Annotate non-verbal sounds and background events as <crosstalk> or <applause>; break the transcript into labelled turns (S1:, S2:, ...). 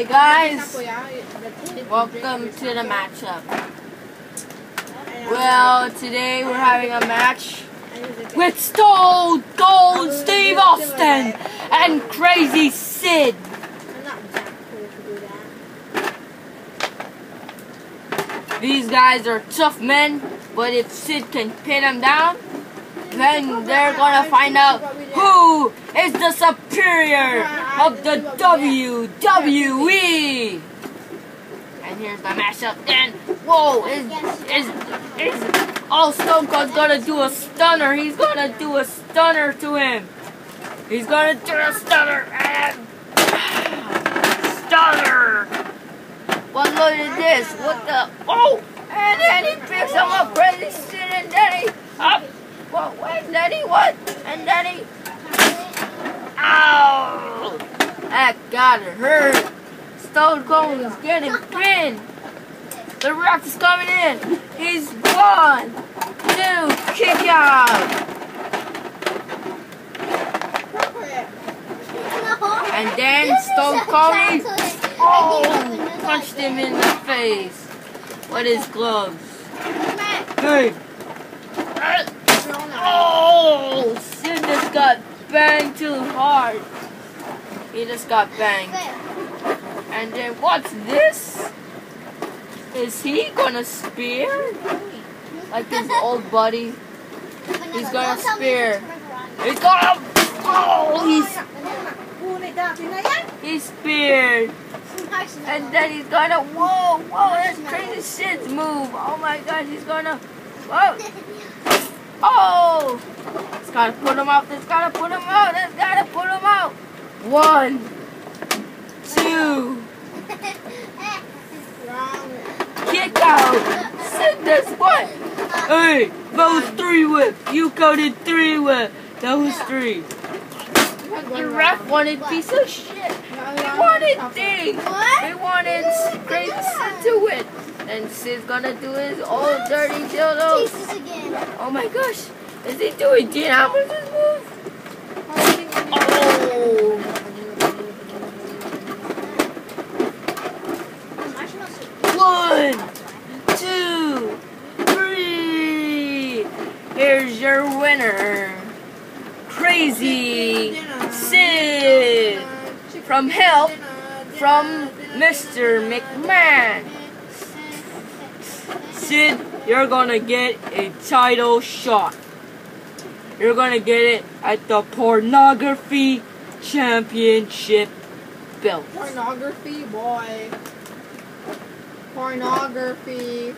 S1: Hey guys, welcome to the matchup. Well, today we're having a match with Stone Cold Steve Austin and Crazy Sid. These guys are tough men, but if Sid can pin them down, then they're gonna find out who is the superior of the WWE. And here's the mashup. And whoa, is is is oh Stone Cold's gonna do a stunner. He's gonna do a stunner to him. He's gonna do a stunner and stunner. But look at this. What the oh and then he picks him up crazy shit and then he up what? Wait, Lenny, what? And then he... Ow! That got hurt. Stone Cold is getting pinned. The Rock is coming in. He's one, two, kick out. And then Stone Cold, oh, punched him in the face with his gloves. Hey. Oh, Sid just got banged too hard. He just got banged. And then what's this? Is he gonna spear? Like his old buddy? He's gonna spear. He's gonna. Oh, he's. He's speared. And then he's gonna. Whoa, whoa, that's crazy Sid's move. Oh my god, he's gonna. Whoa. <laughs> Oh! It's gotta put him out. It's gotta put him out. It's gotta put him out. One, two. Kick out. Sit this what? Hey, that was three whip. You coded three whip. That was three. The ref wanted piece of shit. He wanted things. He wanted crazy Sid to win. And Sid's gonna do his old dirty dildo. Oh my gosh. Is he doing Dean Albertson's move? Oh. One, two, three. Your winner. Crazy Sid. From help from Mr. McMahon. Sid, you're gonna get a title shot. You're gonna get it at the Pornography Championship belt.
S2: Pornography, boy. Pornography.